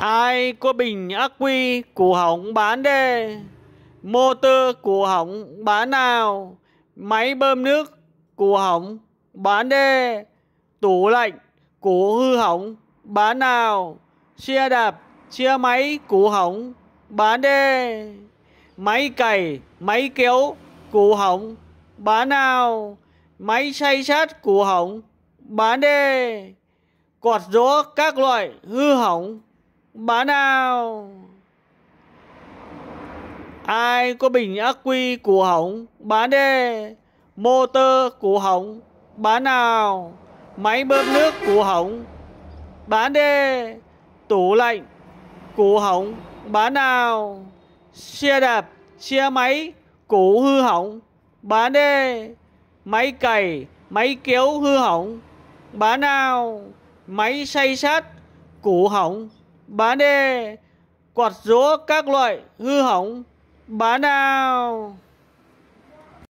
Ai có bình ắc quy củ hỏng bán đê. Motor củ hỏng bán nào Máy bơm nước củ hỏng bán đê. Tủ lạnh củ hư hỏng bán nào Xe đạp chia máy củ hỏng bán đê. Máy cày, máy kéo củ hỏng bán nào Máy xay sát củ hỏng bán đê. Quạt gió các loại hư hỏng bán nào ai có bình ắc quy của hỏng bán đi motor của hỏng bán nào. Máy bơm nước của hỏng bán đi tủ lạnh của hỏng bán nào. Xe đạp, xe máy củ hư hỏng bán đi máy cày, máy kéo hư hỏng bán nào. Máy xay sát củ hỏng bán đê quạt gió các loại hư hỏng. Bán nào